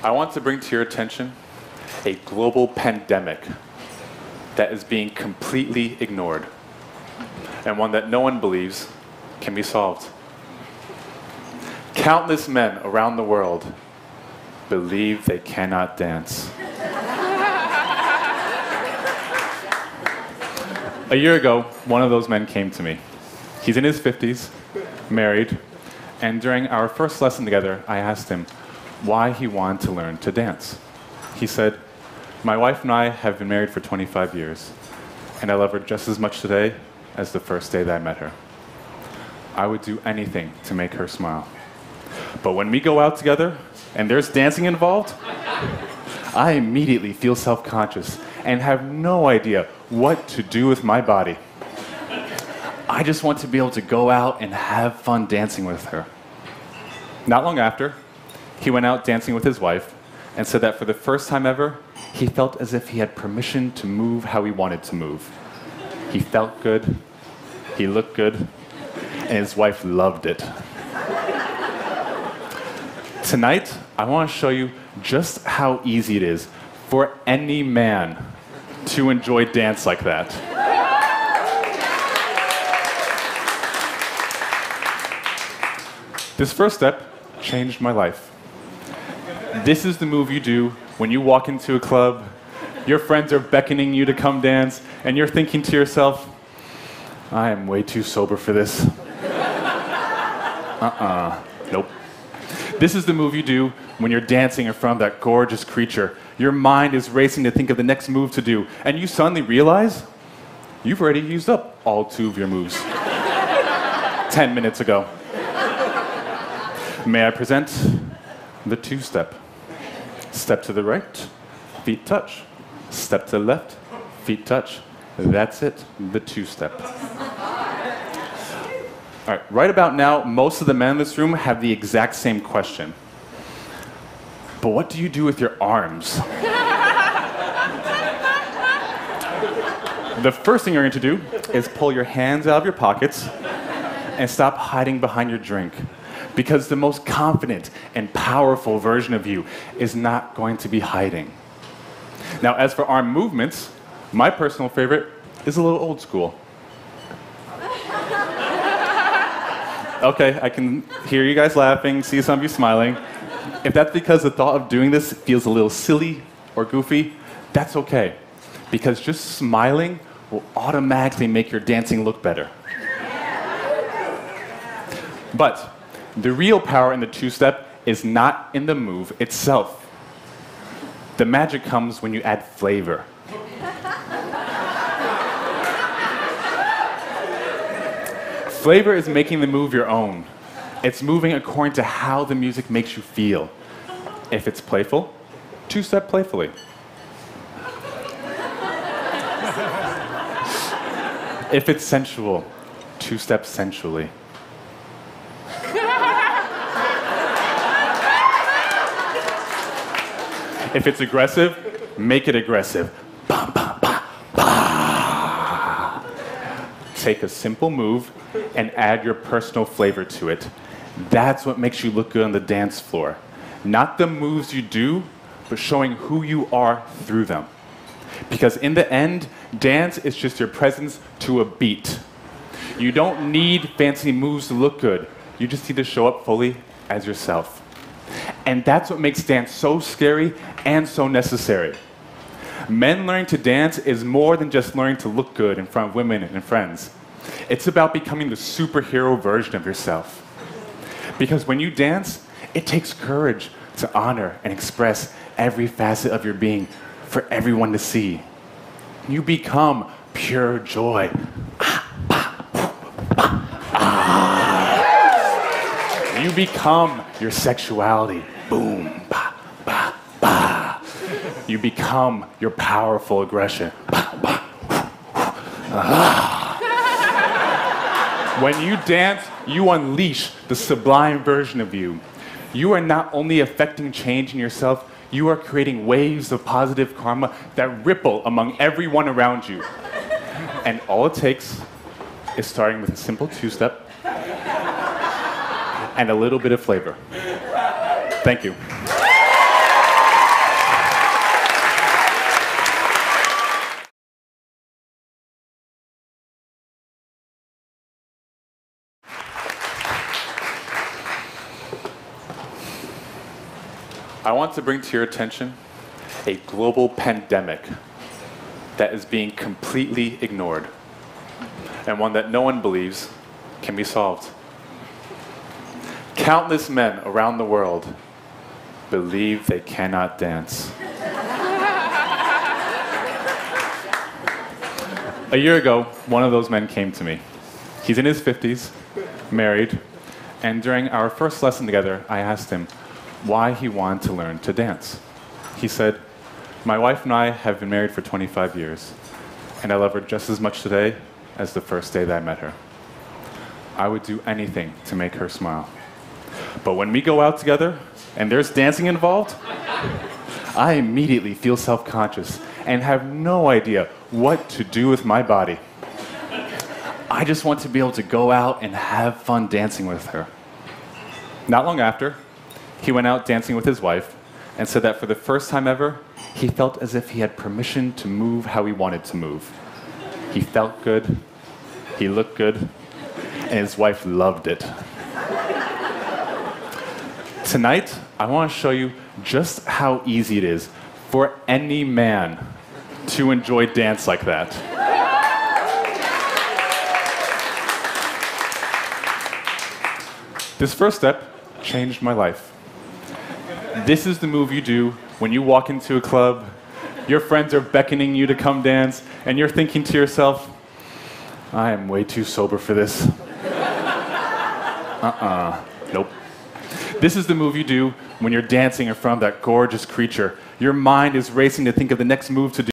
I want to bring to your attention a global pandemic that is being completely ignored and one that no one believes can be solved. Countless men around the world believe they cannot dance. A year ago, one of those men came to me. He's in his 50s, married, and during our first lesson together, I asked him why he wanted to learn to dance. He said, My wife and I have been married for 25 years, and I love her just as much today as the first day that I met her. I would do anything to make her smile. But when we go out together and there's dancing involved, I immediately feel self conscious and have no idea what to do with my body. I just want to be able to go out and have fun dancing with her. Not long after, he went out dancing with his wife and said that for the first time ever, he felt as if he had permission to move how he wanted to move. He felt good, he looked good, and his wife loved it. Tonight, I want to show you just how easy it is for any man to enjoy dance like that. This first step changed my life. This is the move you do when you walk into a club, your friends are beckoning you to come dance, and you're thinking to yourself, I am way too sober for this. uh uh Nope. This is the move you do when you're dancing in front of that gorgeous creature. Your mind is racing to think of the next move to do, and you suddenly realize you've already used up all two of your moves 10 minutes ago. May I present the two step? Step to the right, feet touch. Step to the left, feet touch. That's it, the two step. All right, right about now, most of the men in this room have the exact same question. But what do you do with your arms? the first thing you're going to do is pull your hands out of your pockets and stop hiding behind your drink. Because the most confident and powerful version of you is not going to be hiding. Now, as for arm movements, my personal favorite is a little old school. Okay, I can hear you guys laughing, see some of you smiling. If that's because the thought of doing this feels a little silly or goofy, that's okay. Because just smiling will automatically make your dancing look better. But the real power in the two step is not in the move itself. The magic comes when you add flavor. flavor is making the move your own. It's moving according to how the music makes you feel. If it's playful, two step playfully. if it's sensual, two step sensually. If it's aggressive, make it aggressive. Bah, bah, bah, bah. Take a simple move and add your personal flavor to it. That's what makes you look good on the dance floor. Not the moves you do, but showing who you are through them. Because in the end, dance is just your presence to a beat. You don't need fancy moves to look good. You just need to show up fully as yourself. And that's what makes dance so scary and so necessary. Men learning to dance is more than just learning to look good in front of women and friends. It's about becoming the superhero version of yourself. Because when you dance, it takes courage to honor and express every facet of your being for everyone to see. You become pure joy. You become your sexuality. Boom, ba, ba, ba. You become your powerful aggression. Ba, ba. When you dance, you unleash the sublime version of you. You are not only affecting change in yourself, you are creating waves of positive karma that ripple among everyone around you. And all it takes is starting with a simple two step and a little bit of flavor. Thank you. I want to bring to your attention a global pandemic that is being completely ignored and one that no one believes can be solved. Countless men around the world believe they cannot dance. A year ago, one of those men came to me. He's in his 50s, married, and during our first lesson together, I asked him why he wanted to learn to dance. He said, My wife and I have been married for 25 years, and I love her just as much today as the first day that I met her. I would do anything to make her smile. But when we go out together and there's dancing involved, I immediately feel self conscious and have no idea what to do with my body. I just want to be able to go out and have fun dancing with her. Not long after, he went out dancing with his wife and said that for the first time ever, he felt as if he had permission to move how he wanted to move. He felt good, he looked good, and his wife loved it. Tonight, I want to show you just how easy it is for any man to enjoy dance like that. This first step changed my life. This is the move you do when you walk into a club, your friends are beckoning you to come dance, and you're thinking to yourself, I am way too sober for this. uh uh Nope. This is the move you do when you're dancing in front of that gorgeous creature. Your mind is racing to think of the next move to do.